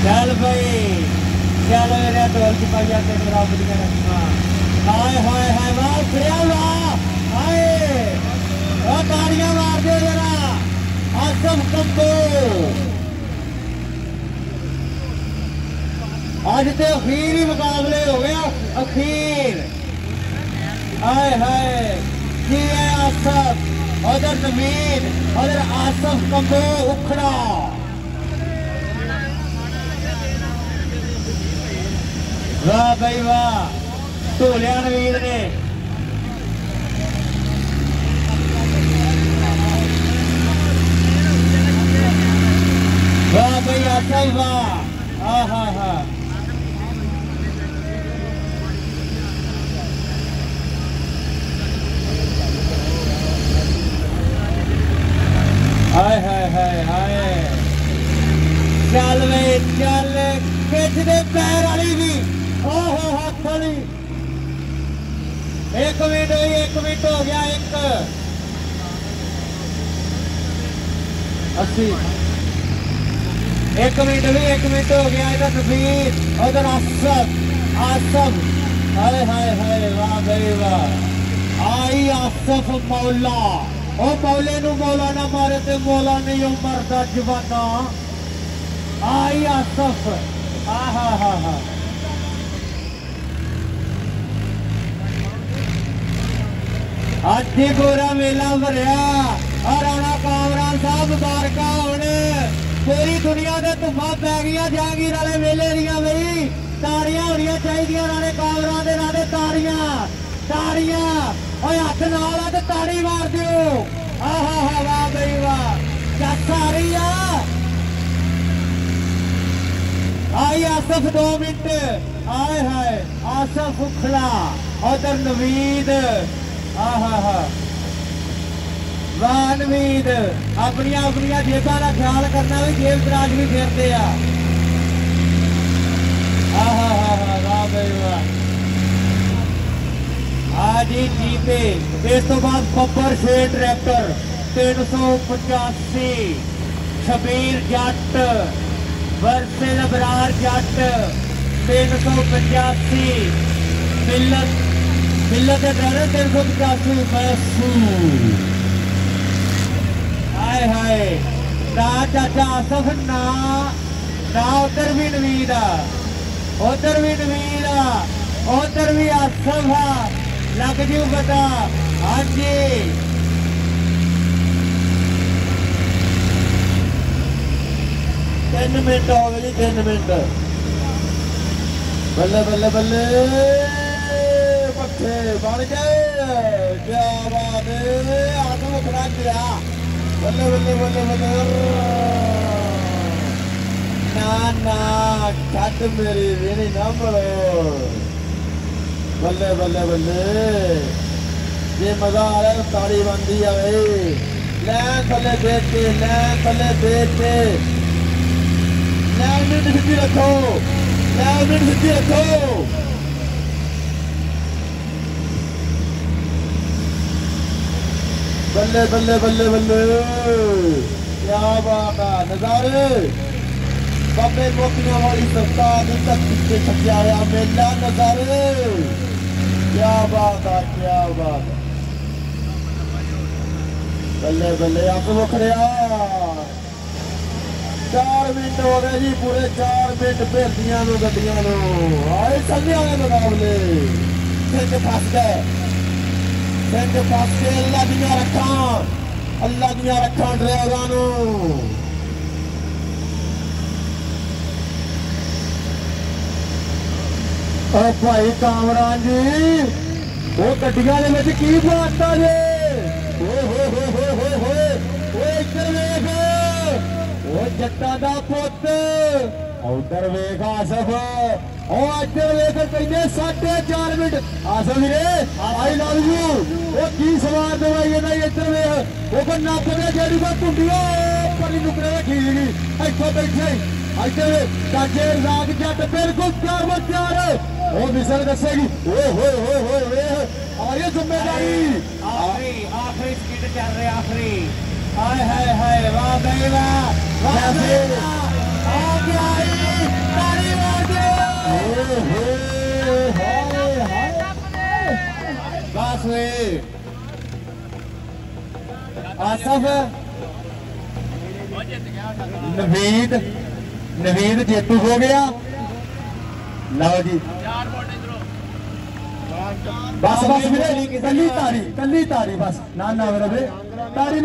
चल भाई। चल मेरे ढोल की पहिया तेरे मेरा बुझ के रखना हाय हाय हाय, वाह, फिर वाह। हाय। और तालियाँ मार दो जरा। आसम कब्बो। आज तो अखीरी मुकाबले हो गया अखीर। हाय हाय। की है आसम उधर ज़मीन, उधर आसम कब्बो, उखड़ा। ਵਾਹ ਬਈ ਵਾਹ ਢੋਲਿਆਂ ਨਵੀਨ ਨੇ ਵਾਹ ਬਈ ਆਸਫ ਵਾਹ ਆਹਾ ਹਾ ਹਾਏ ਹਾਏ ਹਾਏ ਹਾਏ ਚੱਲ ਵੇ ਚੱਲ ਖਿੱਚ ਦੇ ਪੈਰ ਵਾਲੀ एक मिनट भी, एक मिनट हो गया, इधर नबीर उधर आसम आसम हाय हाय हाय, वाह, भाई, वाह। आई आसफ मौला। ओ मौले नु मौला ना मारे ते मौला नहीं ओ मरदा, जवाना। आई आसफ। आ, हा हा हा। ਆਹਾ ਗੋਰਾ ਮੇਲਾ ਭਰਿਆ। ਔਰ ਆਣਾ ਕਾਮਰਾਨ ਸਾਹਿਬ ਮੁਬਾਰਕਾਂ ਹੁਣ। ਪੂਰੀ ਦੁਨੀਆ ਦੇ ਧੁੱਪਾਂ ਪੈ ਗਈਆਂ ਜਹਾਂਗੀਰ ਵਾਲੇ ਮੇਲੇ ਦੀਆਂ ਬਈ। ਤਾੜੀਆਂ ਹੋਣੀਆਂ ਚਾਹੀਦੀਆਂ ਨਾਲੇ ਕਾਮਰਾਂ ਦੇ ਨਾਲੇ ਤਾੜੀਆਂ। ਤਾੜੀਆਂ। ਓਏ ਹੱਥ ਨਾਲ ਆ ਤੇ ਤਾੜੀ ਮਾਰ ਦਿਓ। ਆਹਾ ਹਾ ਵਾਹ ਬਈ, ਵਾਹ। ਚੱਸ ਆ ਰਹੀ ਆ। ਆਈ ਆਸਫ 2 ਮਿੰਟ। ਆਏ ਹਾਏ, ਆਸਫ ਉਖਲਾ ਉਧਰ ਨਵੀਦ। ਆਹਾ ਹਾ ਵਾਹ ਨਵੀਦ ਆਪਣੀਆਂ ਆਪਣੀਆਂ ਜੇਬਾਂ ਦਾ ਖਿਆਲ ਕਰਨਾ ਵੀ ਜੇਬ ਦਰਾਜ ਵੀ ਫੇਰਦੇ ਆ ਆਹਾ ਹਾ ਹਾ ਵਾਹ ਬਈ ਵਾਹ ਆਜੀ ਜੀਤੇ ਇਸ ਤੋਂ ਬਾਅਦ ਬੱਬਰ ਸ਼ੇ ਟਰੈਕਟਰ 385 ਸ਼ਬੀਰ ਜੱਟ ਵਰਸੇ ਲਬਰਾਰ ਜੱਟ 385 ਮਿਲਤ मिलत दर्द खुद काफ़ी मैसूर हाय हाय। ना चाचा आसफ ना ना? उधर भी नवीद उधर भी नवीद उधर भी आसफ आ लग जू पता हाँ जी। तीन मिनट हो गए जी तीन मिनट बल्ले बल्ले बल्ले। பாருங்க அதுவும் பிராந்திரா வெள்ள வெள்ள வெள்ள வெள்ள காட்டு மாரி வேணி நாமளும் வெள்ள வெள்ள வெள்ள ये मजा आ रहा है ताड़ी बंदी है भाई लैन थले बेच के लैन थले बेच के लैन मिनट सिद्धि रखो लैन मिनट सिद्धि रखो बल्ले बल्ले बल्ले बल्ले। क्या बात है, नजारे। बम्बे रोकने वाली सत्ता दिन तक पीछे छपियाया मेला नजारे। क्या बात है, क्या बात है। बल्ले बल्ले, आप तो वो खड़े चार मिनट हो गए जी, पूरे चार मिनट भेजिया गड्डिया आए चलिया मुकाबले। फस गए। ਮਿੰਟ ਭੇਜੀਆਂ ਅੱਲਾ ਦੀਆਂ ਰੱਖਾਂ ਅੱਲਾ ਦੀਆਂ ਰੱਖਾਂ ਡਰਾਈਵਰਾਂ ਨੂੰ। ਓ ਭਾਈ ਕਾਮਰਾਨ ਜੀ ਉਹ ਗੱਡੀਆਂ ਦੇ ਵਿੱਚ ਕੀ ਬਾਤਾਂ ਜੇ? ਓਏ ਹੋਏ ਹੋਏ ਹੋਏ ਹੋਏ ਹੋਏ ਓਏ ਇੱਧਰ ਵੇਖ। ਓ ਜੱਟਾਂ ਦਾ ਪੁੱਤ ਉਧਰ ਵੇਖ ਆਸਫ ਉਹ ਇੱਧਰ ਵੇਖ ਕਹਿੰਦੇ 4.5 ਮਿੰਟ ਆਸਫ ਵੀਰੇ ਆਈ ਲਵ ਯੂ ਉਹ ਕੀ ਸਵਾਰ ਦਵਾਈ ਇਹਦਾ ਇੱਧਰ ਵੇਖ ਉਹ ਕੋ ਨੱਪ ਦੇ ਜਿਹੜੀ ਕੋ ਟੁੰਡੀਓ ਪਰਲੀ ਨੁਕਰੇ ਰੱਖੀ ਸੀਗੀ ਇੱਥੋਂ ਬੈਠੇ ਇੱਧਰ ਚਾਚੇ ਰਾਗ ਜੱਟ ਬਿਲਕੁਲ ਤਿਆਰ ਬਰ ਤਿਆਰ ਉਹ ਮਿਸਰ ਦੱਸੇਗੀ ਓਏ ਹੋਏ ਹੋਏ ਹੋਏ ਹੋਏ ਆ ਇਹ ਜ਼ਿੰਮੇਵਾਰੀ ਆਖਰੀ ਆਖਰੀ ਸਕਿੱਟ ਚੱਲ ਰਿਹਾ ਆਖਰੀ ਹਾਏ ਹਾਏ ਹਾਏ ਵਾਹ ਬਈ ਵਾਹ ਵਾਹ ਬਸ ਵੇ ਆਸਫ ਨਵੀਦ ਨਵੀਦ ਜੇਤੂ ਹੋ ਗਿਆ। ਲਓ ਜੀ। ਬਸ ਬਸ ਵੀਰੇ ਕੱਲੀ ਤਾਰੀ ਕੱਲੀ ਤਾਰੀ, ਬਸ। ਨਾ ਨਾ ਵੀਰੇ ਤਾਰੀ